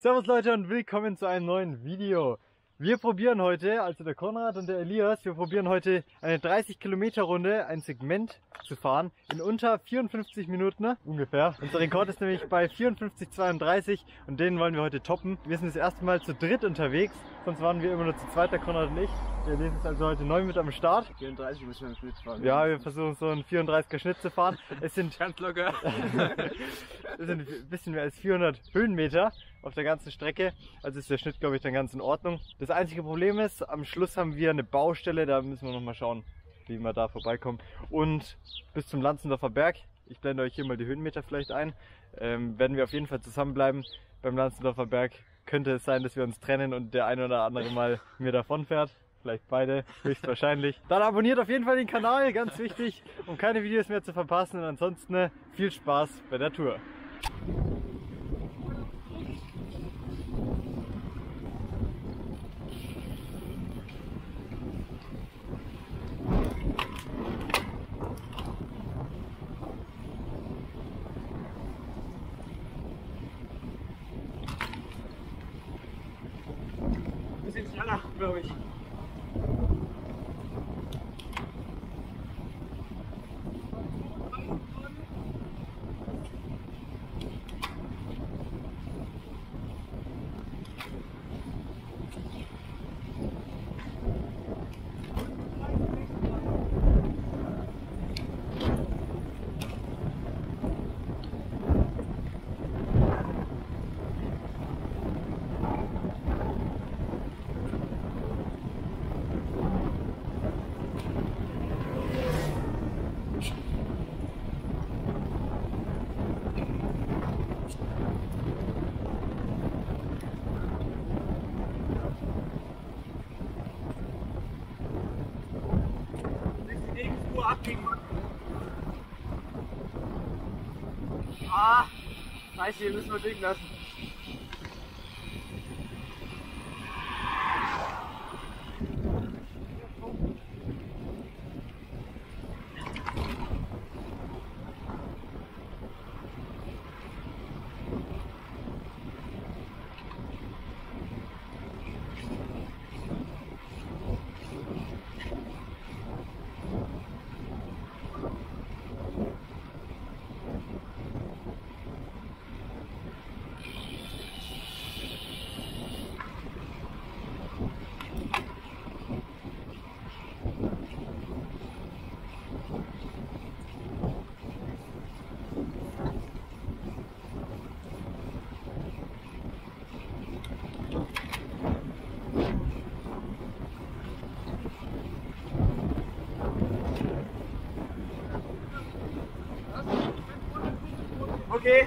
Servus Leute und willkommen zu einem neuen Video. Wir probieren heute, also der Konrad und der Elias, wir probieren heute eine 30 Kilometer Runde, ein Segment zu fahren in unter 54 Minuten ne? ungefähr. Unser Rekord ist nämlich bei 54,32 und den wollen wir heute toppen. Wir sind das erste Mal zu dritt unterwegs, sonst waren wir immer nur zu zweit, der Konrad und ich. Der Elias ist also heute neu mit am Start. 34 müssen wir im Schnitt fahren. Ja, wir versuchen so einen 34er Schnitt zu fahren. Es sind Ganz locker. es sind ein bisschen mehr als 400 Höhenmeter auf der ganzen Strecke. Also ist der Schnitt, glaube ich, dann ganz in Ordnung. Das einzige Problem ist, am Schluss haben wir eine Baustelle, da müssen wir nochmal schauen, wie wir da vorbeikommen. Und bis zum Lanzendorfer Berg, ich blende euch hier mal die Höhenmeter vielleicht ein, ähm, werden wir auf jeden Fall zusammenbleiben. Beim Lanzendorfer Berg könnte es sein, dass wir uns trennen und der eine oder andere mal mir davonfährt. Vielleicht beide, höchstwahrscheinlich. Dann abonniert auf jeden Fall den Kanal, ganz wichtig, um keine Videos mehr zu verpassen. Und ansonsten äh, viel Spaß bei der Tour. Bisschen schneller, glaube ich. Scheiße, hier müssen wir liegen lassen. Okay.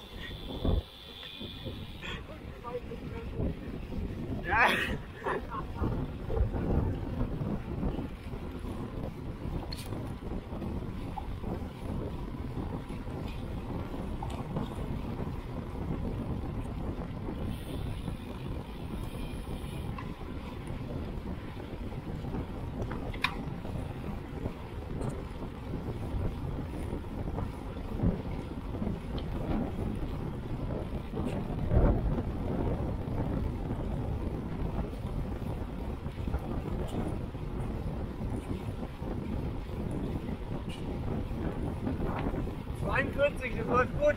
Ja. Zweiundvierzig, das läuft gut.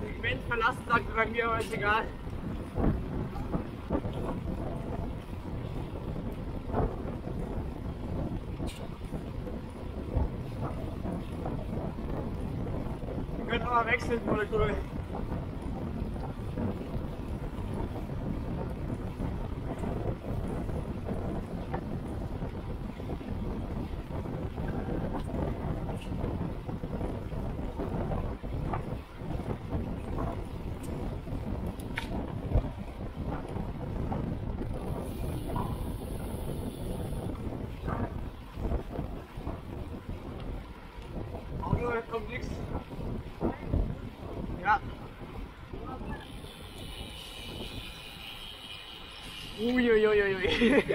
Segment verlassen, sagt bei mir, aber ist egal. Wir können aber wechseln, Molekül. Ой.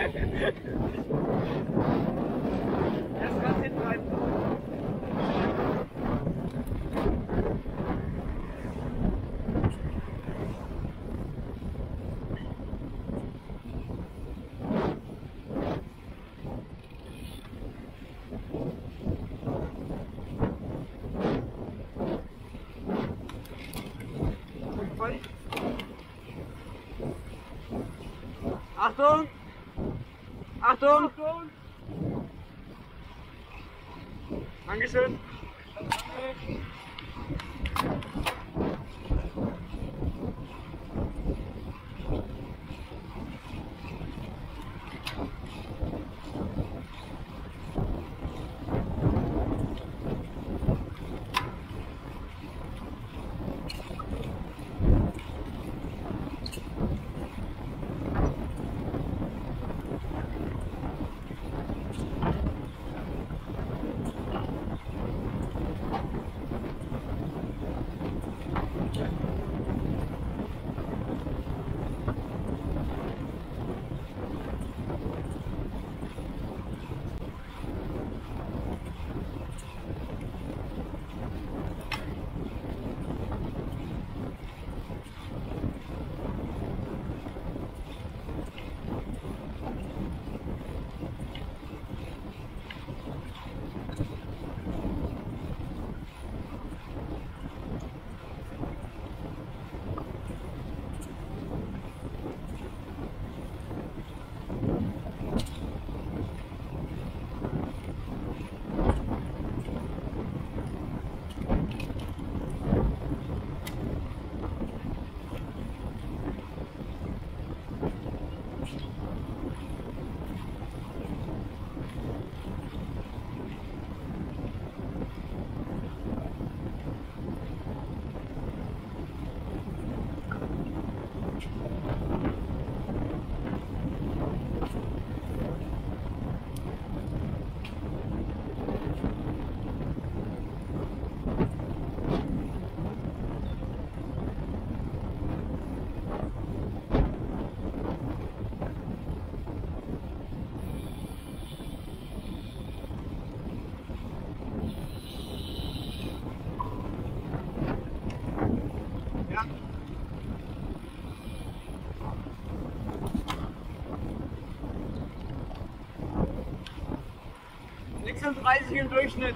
36 im Durchschnitt.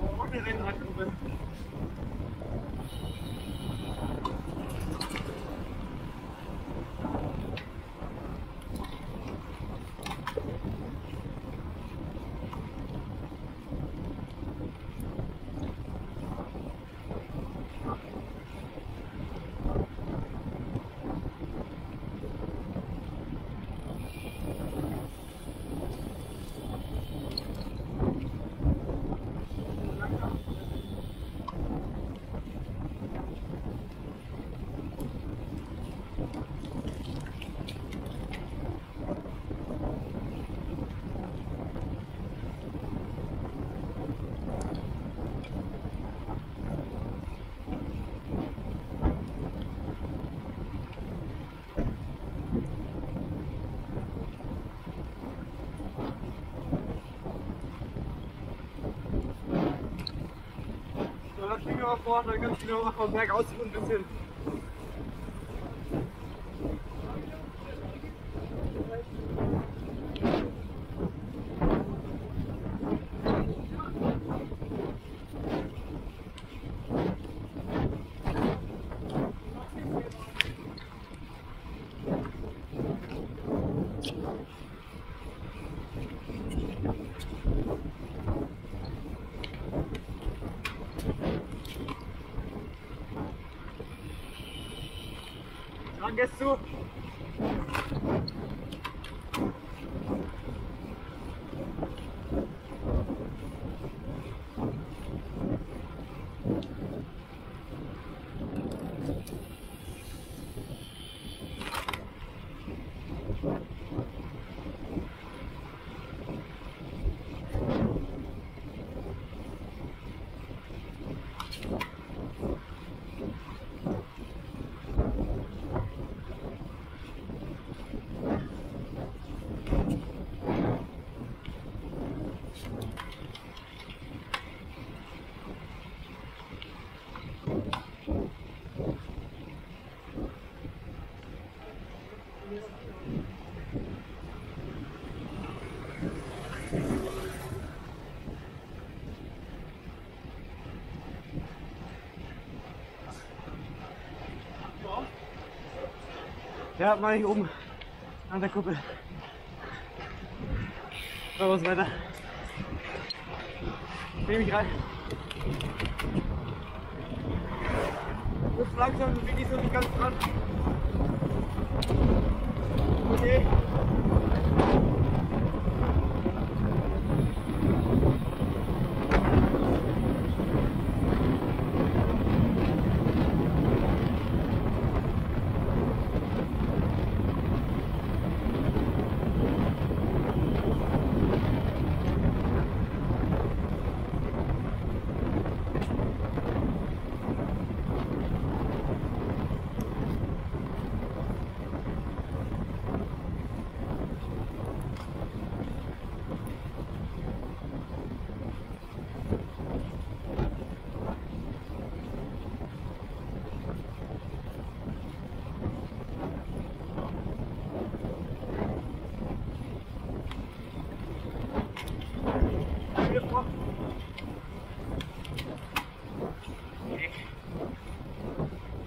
Oh, eine Rennradgruppe. So, das Finger auf vorne, dann kannst du wieder Berg aus ein bisschen. Dann gehst du. Ja, mach ich oben an der Kuppel. Wir uns weiter. Nehme ich rein. Gut langsam, bin ich so nicht ganz dran.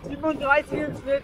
37 im Schnitt.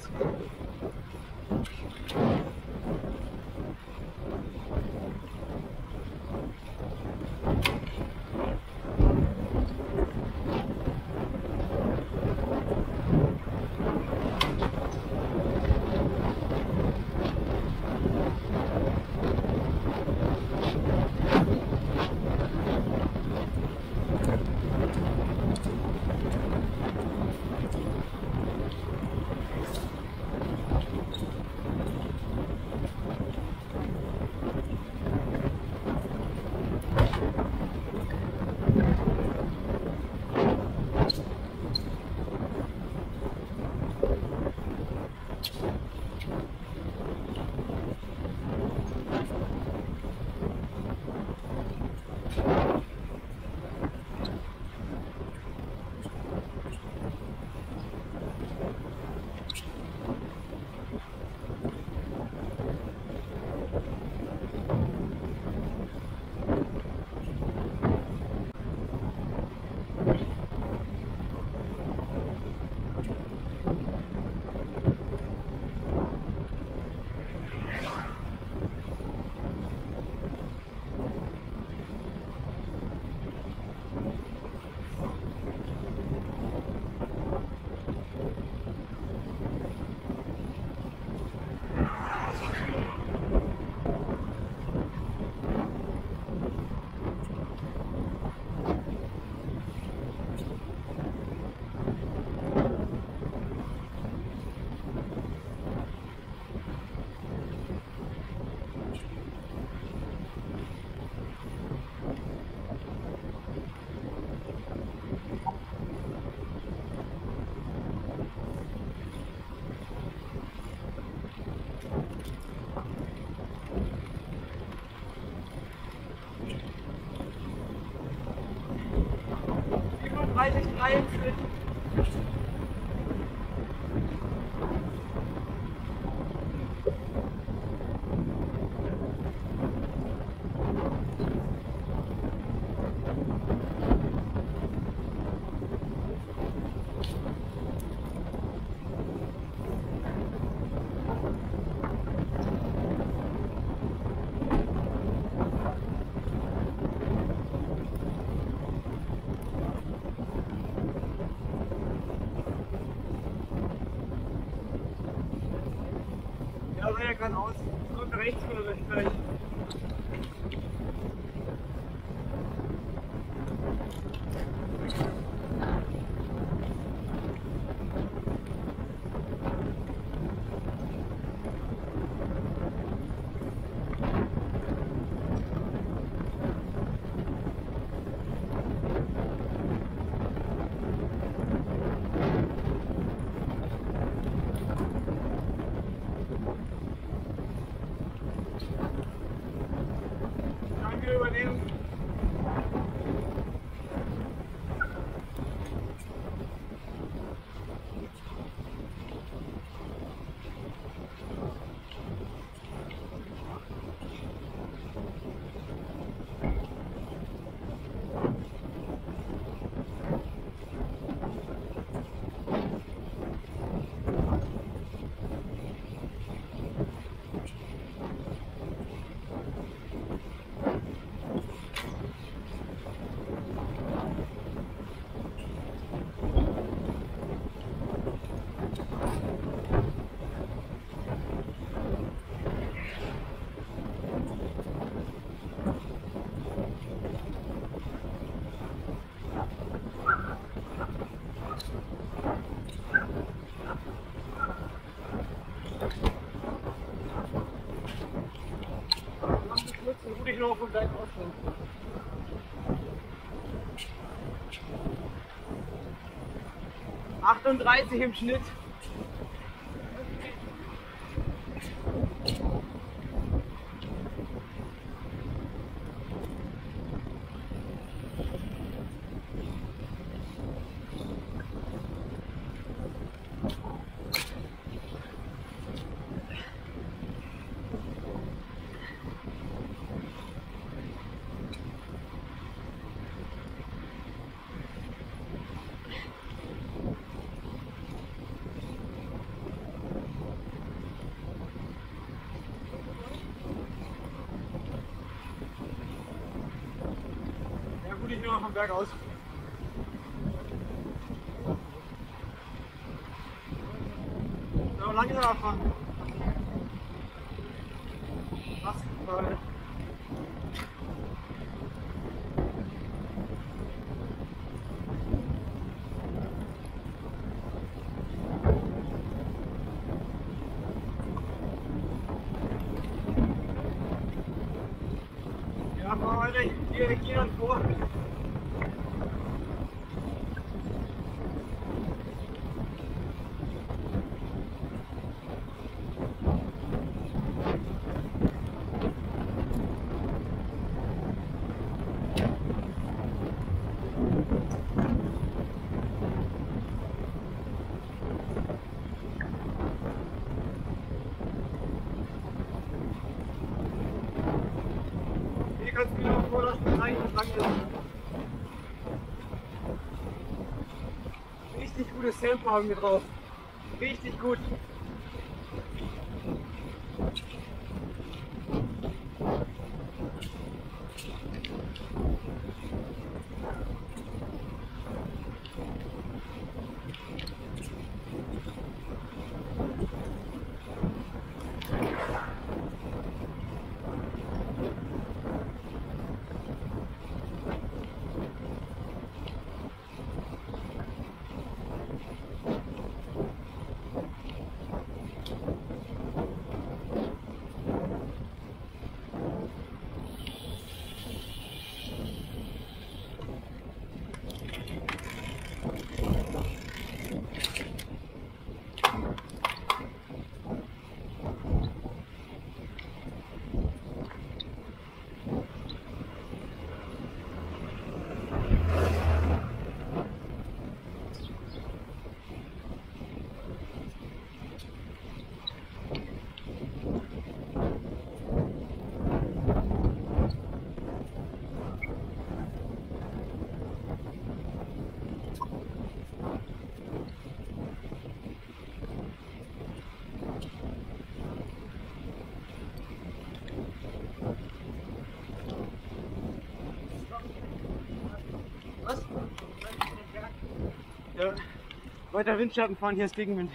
30 im Schnitt. Gut, ich bin noch vom Berg aus. Ja, langsam fahren. Was? Tempo haben wir. Weiter Windschatten fahren, hier ist Gegenwind.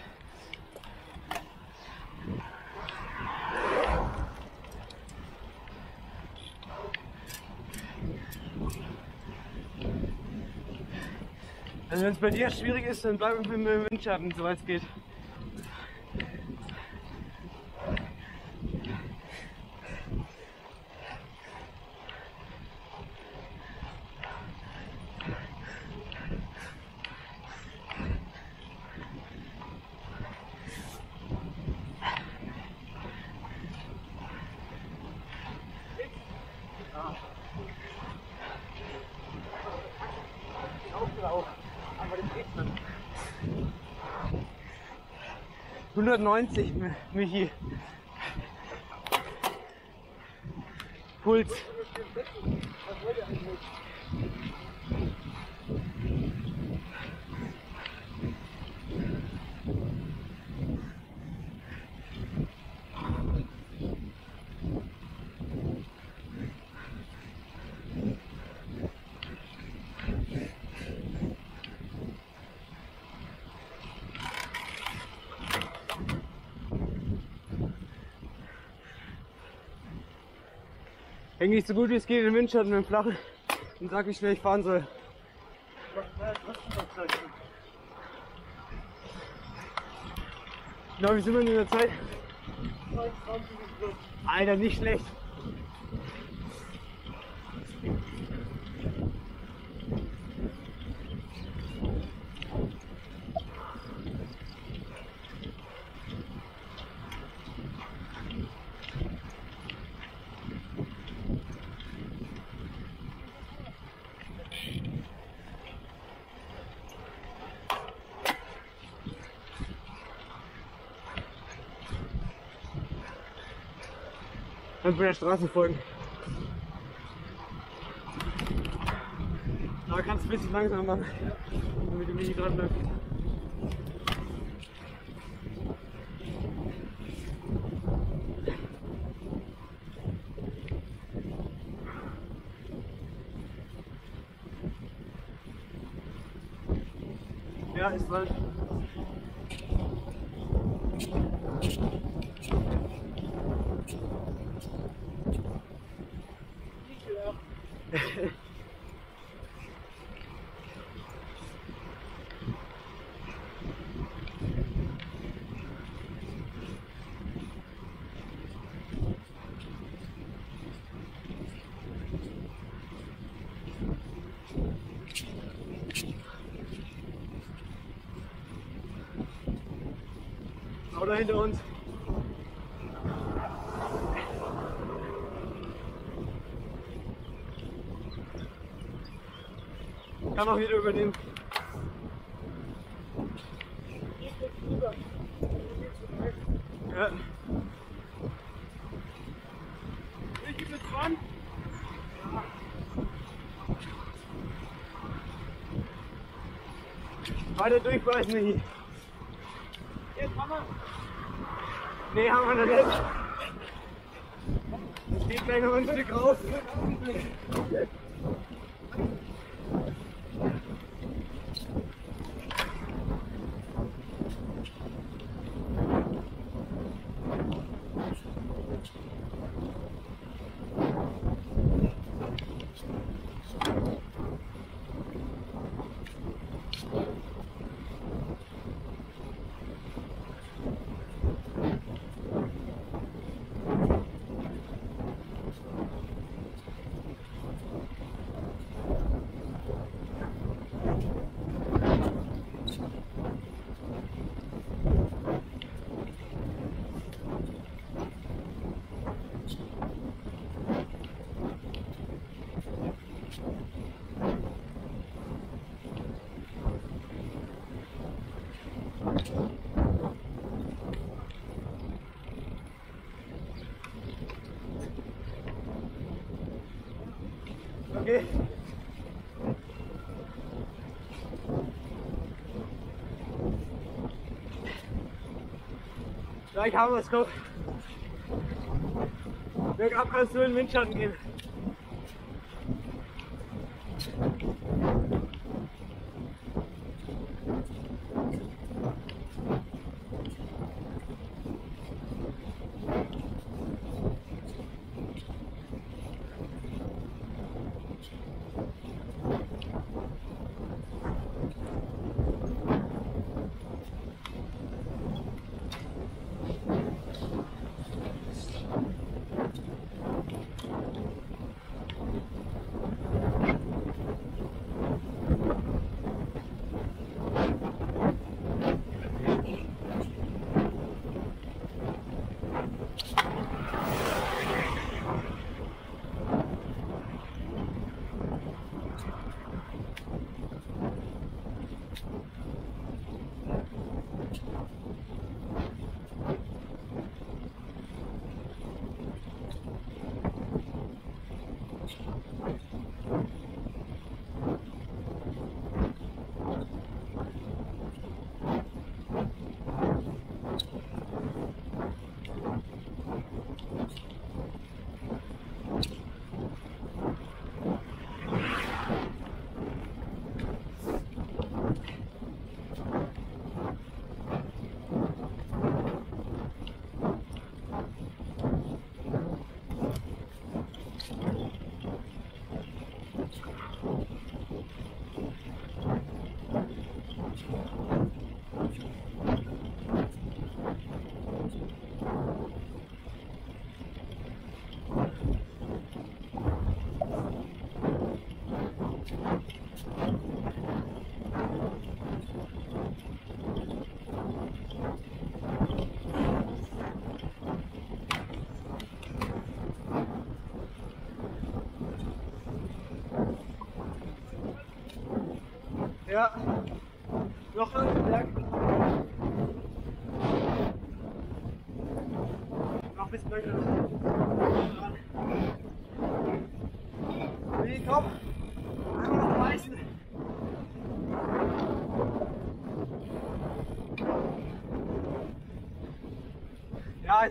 Also wenn es bei dir schwierig ist, dann bleib im Windschatten, soweit es geht. 190, Michi. Puls. Ich so gut wie es geht in den Windschatten mit dem Flachen und sag, wie schnell ich fahren soll. Genau, wie sind wir in der Zeit? Alter, nicht schlecht. Einfach der Straße folgen. Aber kannst du ein bisschen langsamer machen, damit du nicht dran bleibst. Ja, ist dran. Auto hinter uns. Kann auch wieder übernehmen. Ja. Ich gebe jetzt ran. Weiter durchbeißen, Michi. Jetzt haben wir. Noch nicht. Es steht gleich noch ein Stück raus. Okay. Gleich haben wir es, komm. Bergab kannst du in den Windschatten gehen.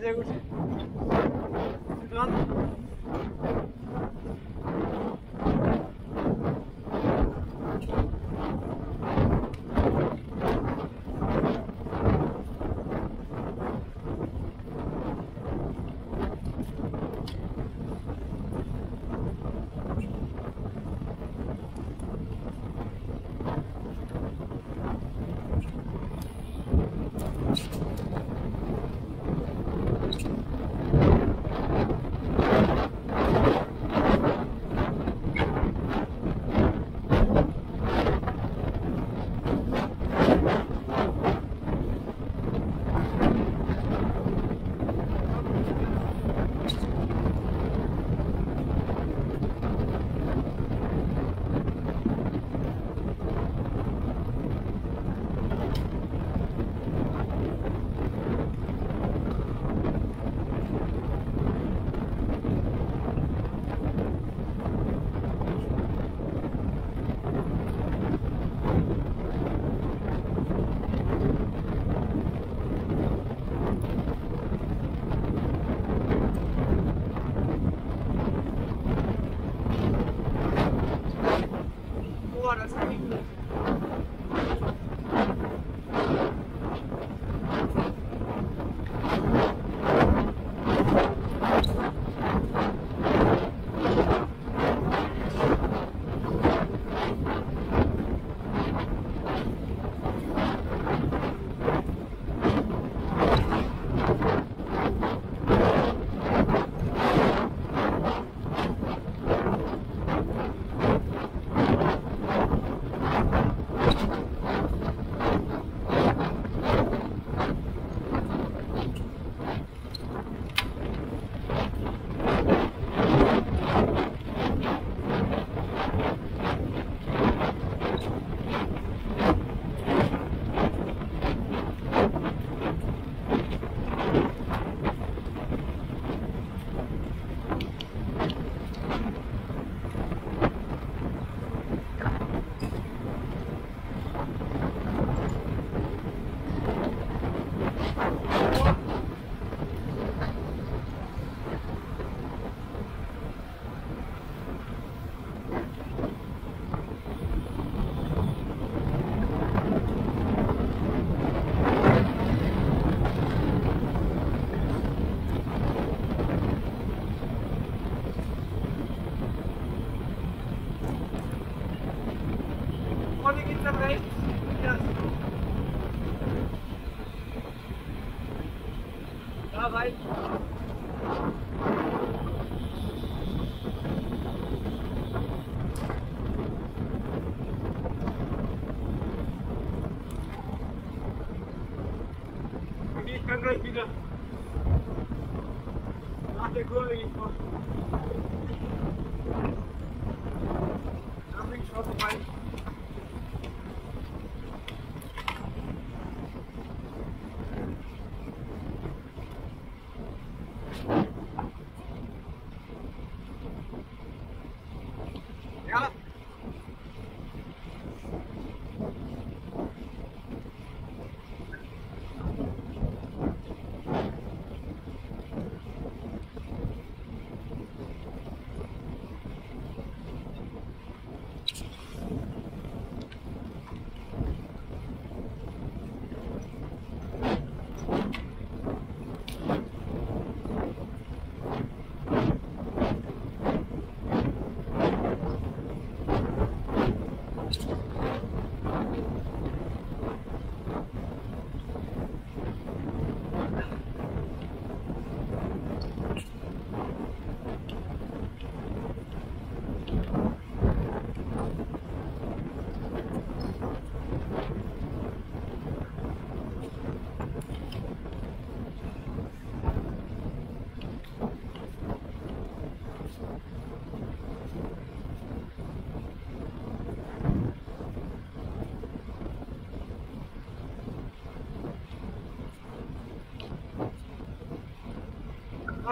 Ja,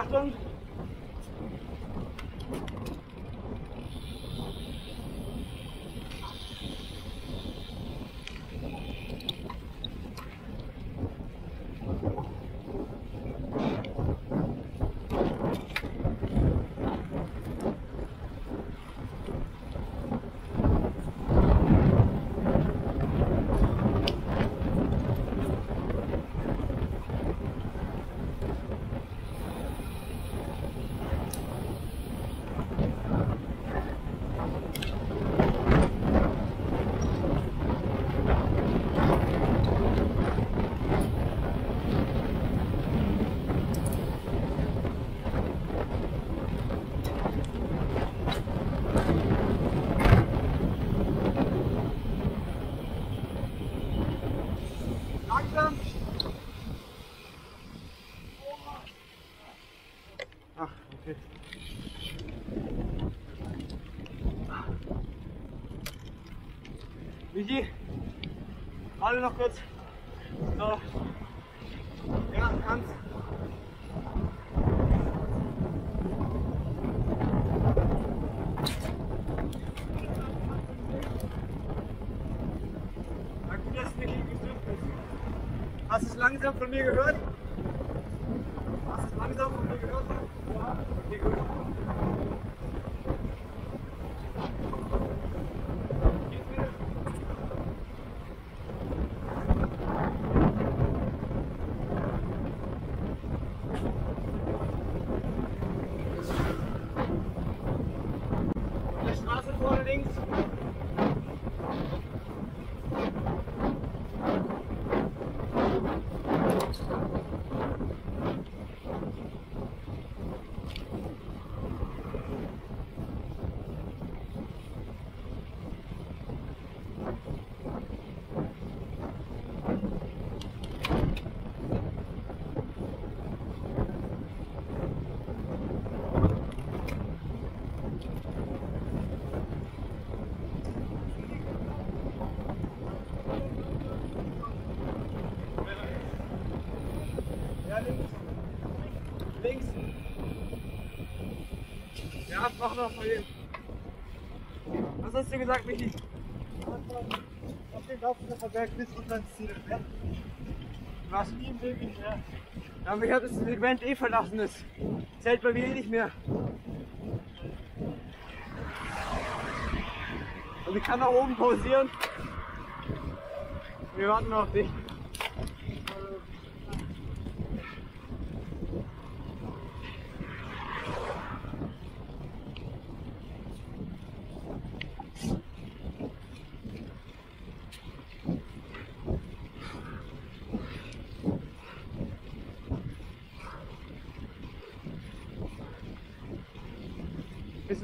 আক্রমণ alle noch kurz. So. Ja, kannst. Hast du es langsam von mir gehört? Hast du es langsam von mir gehört? Ja. Okay, gut. Geht's wieder? Auf der Straße vorne links. Ja, links. Links. Ja, mach noch mal hin. Was hast du gesagt, Michi? Auf den Laufendacher Berg bis unter das Ziel. Ja. Was? Nie im Weg nicht mehr. Aber ich habe das Segment eh verlassen. Das zählt bei mir eh nicht mehr. Also ich kann nach oben pausieren. Wir warten auf dich.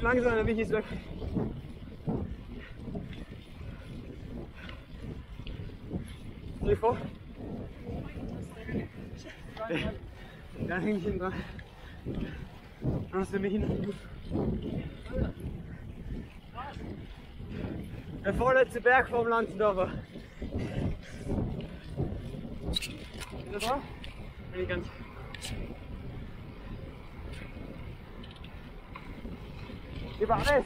Langsam, der Michi ist weg. Soll ich vor? Dann häng ich hinten dran. Dann hast du mich hinten. Der vorletzte Berg vom Lanzendorfer. Ist er da? Bin ich ganz. Et Barnes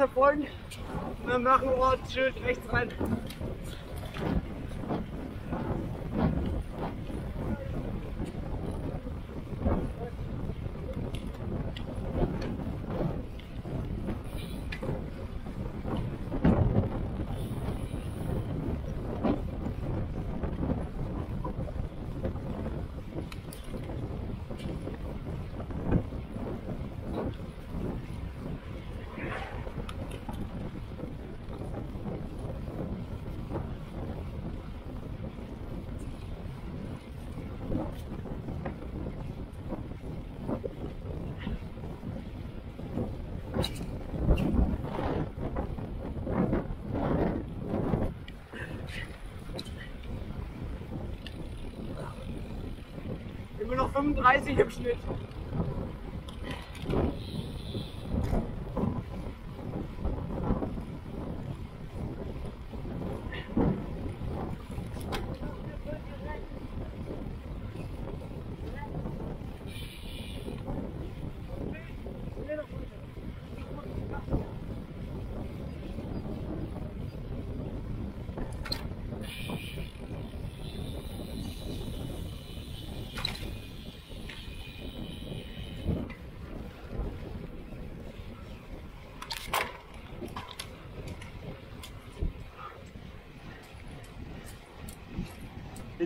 Wasser folgen und dann nach dem Ortsschild rechts rein. Immer noch 35 im Schnitt.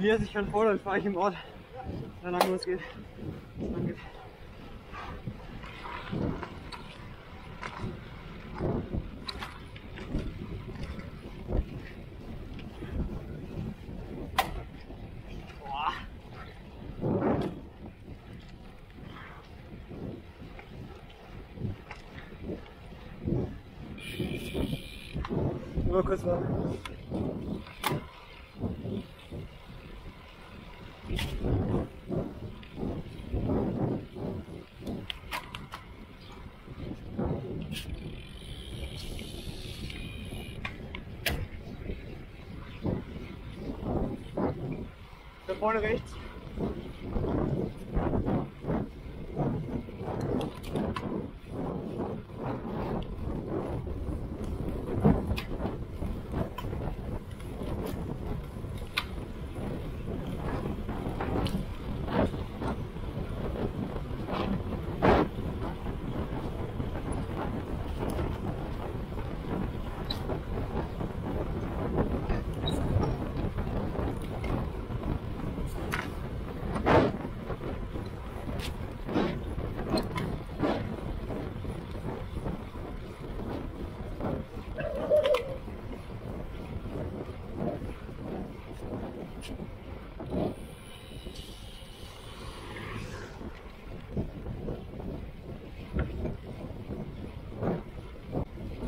Elias, ich kann vor, dann fahre ich im Ort. Dann lang losgeht. Lang geht. Nur kurz warten. Da vorne rechts.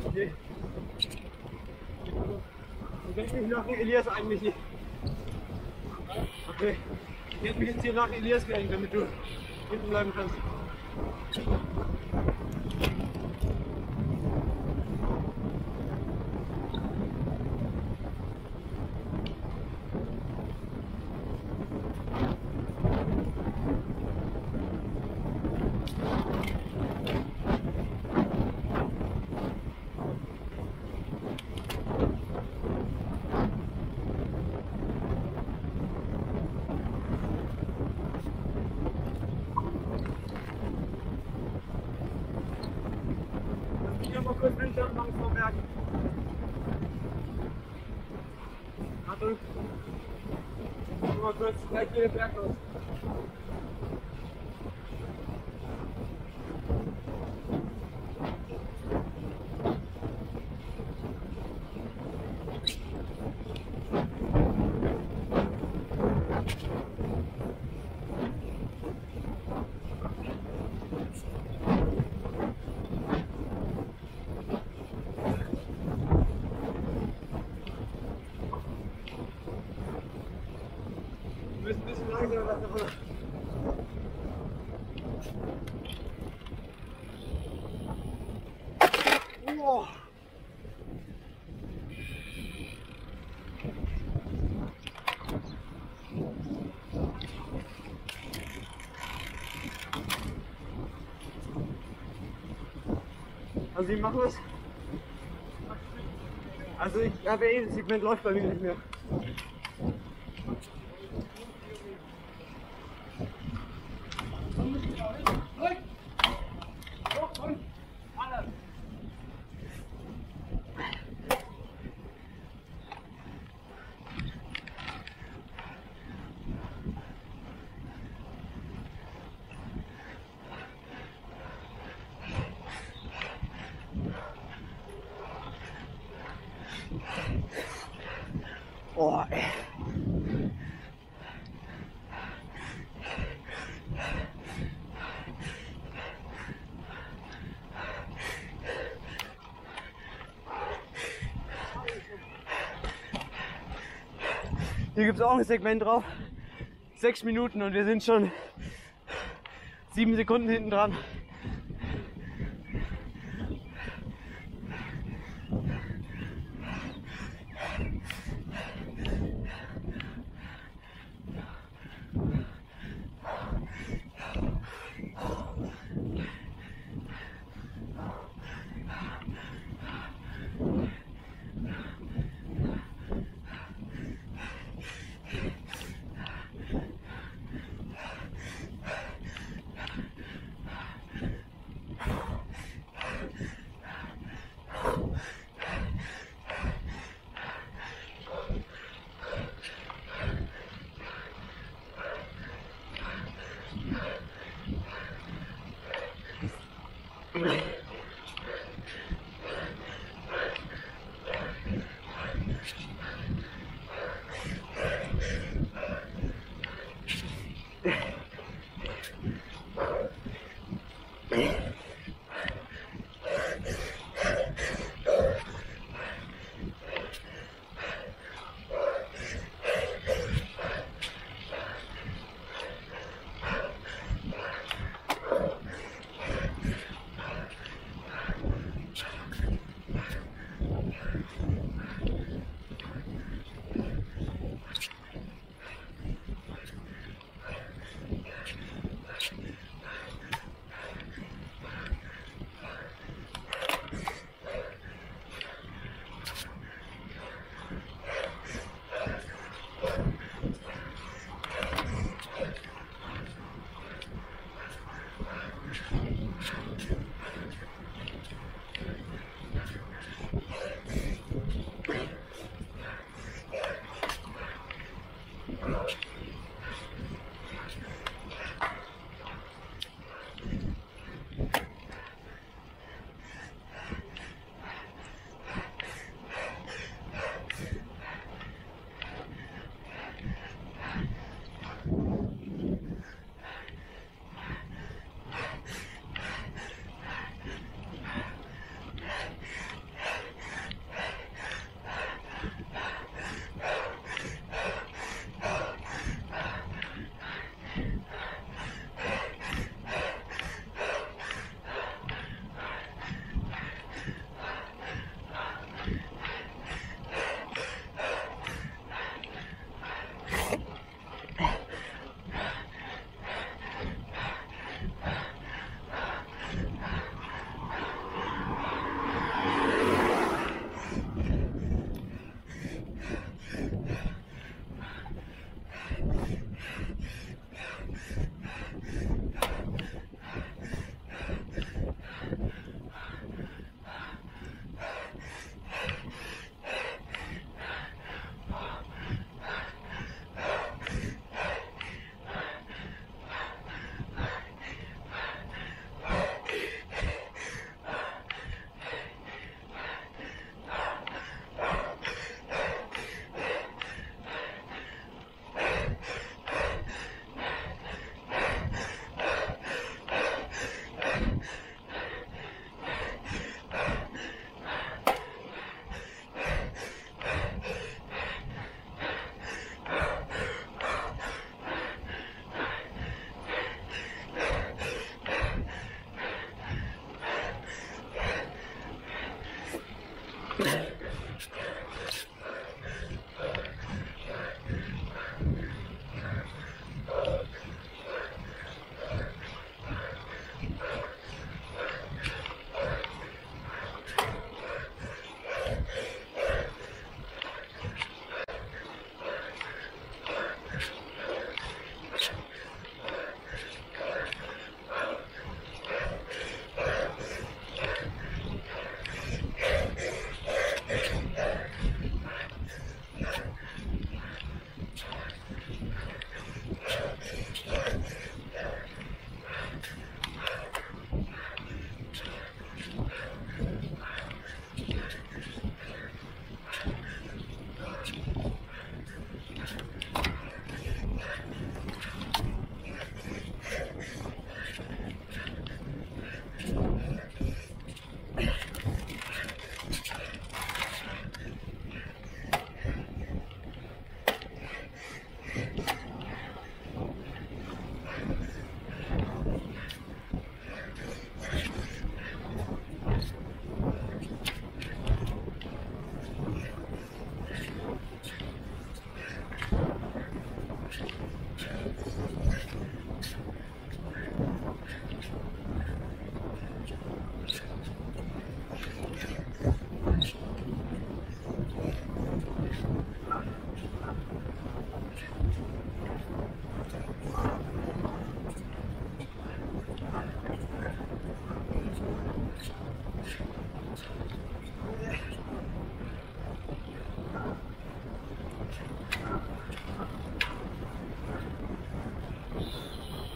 Okay. Ich hätte mich nach dem Elias eigentlich nicht. Okay. Ich hätte mich jetzt hier nach Elias gehängt, damit du hinten bleiben kannst. Hier mal kurz Windschirm machen vom Berg. Achtung. Guck mal kurz, gleich geht der Berg los. Bist ein bisschen langsamer davon. Oh. Also wie machen wir es? Also ich habe eh, das Segment läuft bei mir nicht mehr. Oh, ey. Hier gibt es auch ein Segment drauf. Sechs Minuten und wir sind schon sieben Sekunden hinten dran.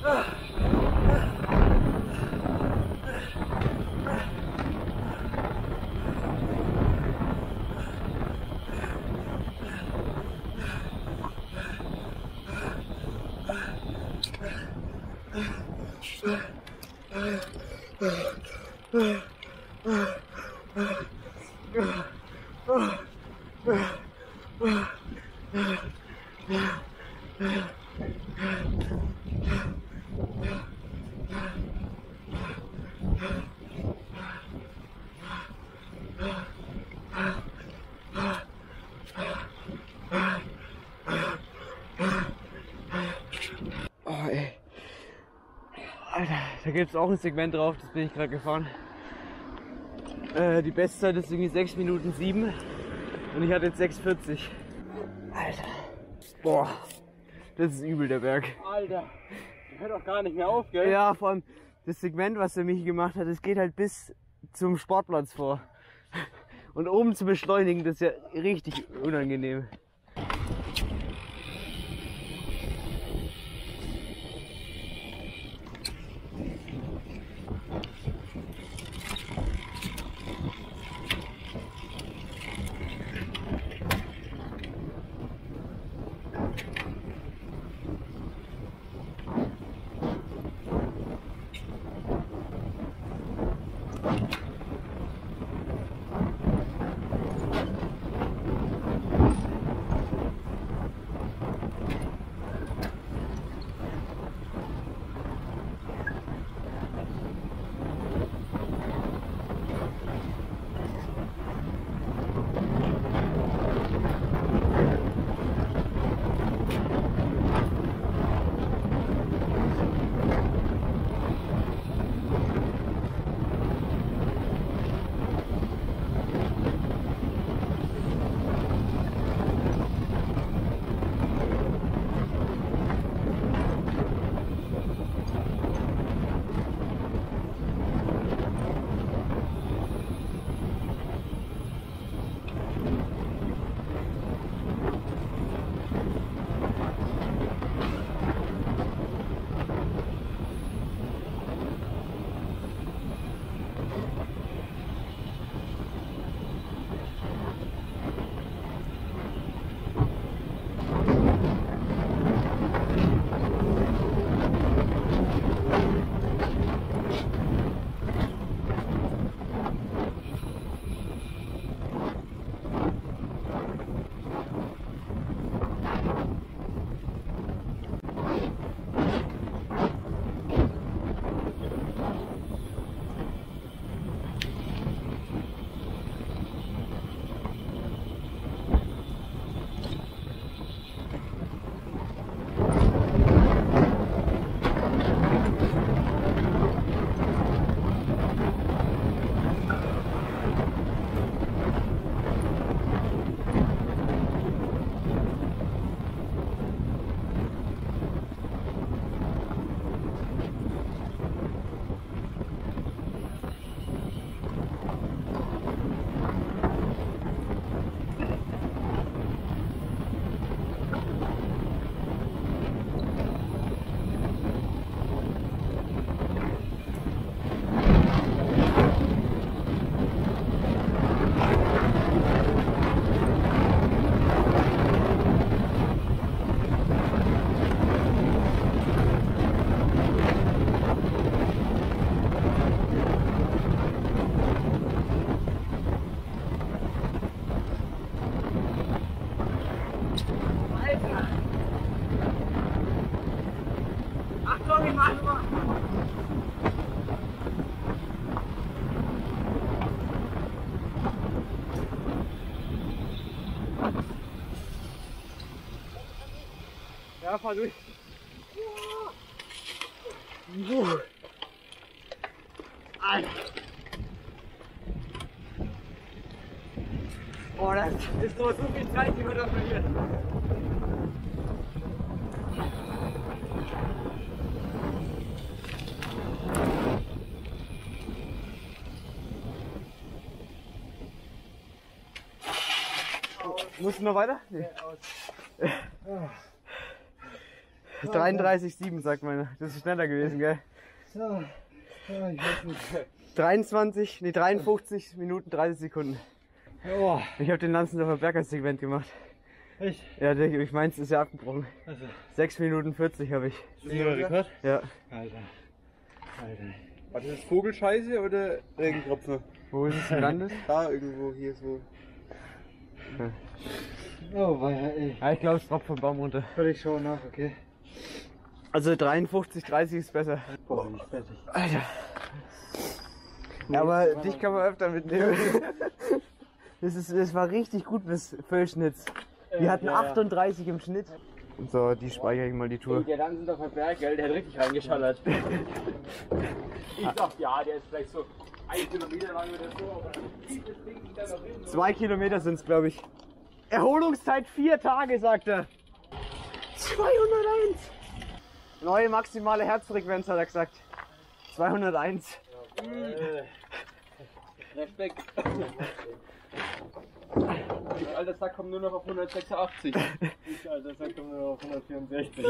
Oh, Da gibt's auch ein Segment drauf, das bin ich gerade gefahren. Äh, die Bestzeit ist irgendwie 6 Minuten 7 und ich hatte jetzt 6,40. Alter. Boah, das ist übel, der Berg. Alter, hört auch gar nicht mehr auf, gell? Ja, vor allem das Segment, was der Michi gemacht hat, das geht halt bis zum Sportplatz vor. Und oben zu beschleunigen, das ist ja richtig unangenehm. Ja, fahr durch. Boah, das ist doch so viel Zeit, die wir da verlieren. Musst du noch weiter? Nee. 33,7 sagt man. Das ist schneller gewesen, gell? So, ja, ich weiß nicht. 23, nee 53 Minuten 30 Sekunden. Oh, Ich habe den Lanzendorfer Berg als Segment gemacht. echt? Ja, der, ich meins ist ja abgebrochen. Also, 6 Minuten 40 habe ich. ist das Rekord? Ja. Alter. Alter. War das Vogelscheiße oder Regentropfen? Wo ist es gelandet? Da irgendwo hier so. Oh, weia, ey. Ja, ich glaube, es tropft vom Baum runter. Warte, ich schaue nach, okay? Also 53, 30 ist besser. Boah, bin ich fertig. Alter. Aber dich kann man öfter mitnehmen. Das, ist, das war richtig gut bis Füllschnitz. Wir hatten ja, ja. 38 im Schnitt. So, die speichere ich mal die Tour. Der Lanzendorfer Berg, gell, der hat richtig reingeschallert. ich dachte, ja, der ist vielleicht so ein Kilometer lang oder so. Zwei Kilometer sind es, glaube ich. Erholungszeit vier Tage, sagt er. 201. Neue maximale Herzfrequenz, hat er gesagt. 201. Respekt. Ich alter Sack kommt nur noch auf 186. Ich, Alter, sag doch nur auf 164.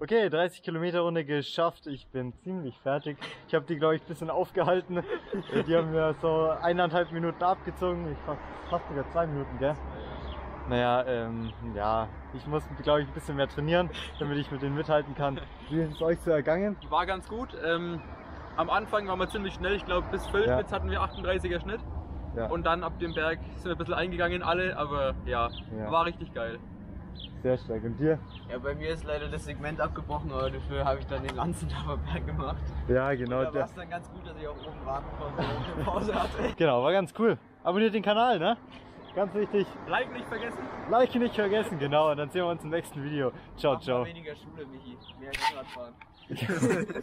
Okay, 30 Kilometer Runde geschafft. Ich bin ziemlich fertig. Ich habe die, glaube ich, ein bisschen aufgehalten. Äh, Die haben mir so eineinhalb Minuten abgezogen. Ich fast, fast sogar zwei Minuten, gell? Naja, ähm, ja, ich muss, glaube ich, ein bisschen mehr trainieren, damit ich mit denen mithalten kann. Wie ist es euch so ergangen? War ganz gut. Ähm, am Anfang waren wir ziemlich schnell. Ich glaube, bis Völkwitz hatten wir 38er Schnitt. Ja. Und dann ab dem Berg sind wir ein bisschen eingegangen, alle. Aber ja, Ja. war richtig geil. Sehr stark. Und dir? Ja, bei mir ist leider das Segment abgebrochen, aber dafür habe ich dann den Lanzendorfer Berg gemacht. Ja, genau. Da war es dann ganz gut, dass ich auch oben warten konnte und eine Pause hatte. genau, war ganz cool. Abonniert den Kanal, ne? Ganz wichtig. Like nicht vergessen. Like nicht vergessen, genau. Und dann sehen wir uns im nächsten Video. Ciao, Mach ciao. weniger Schule, Michi. Mehr fahren.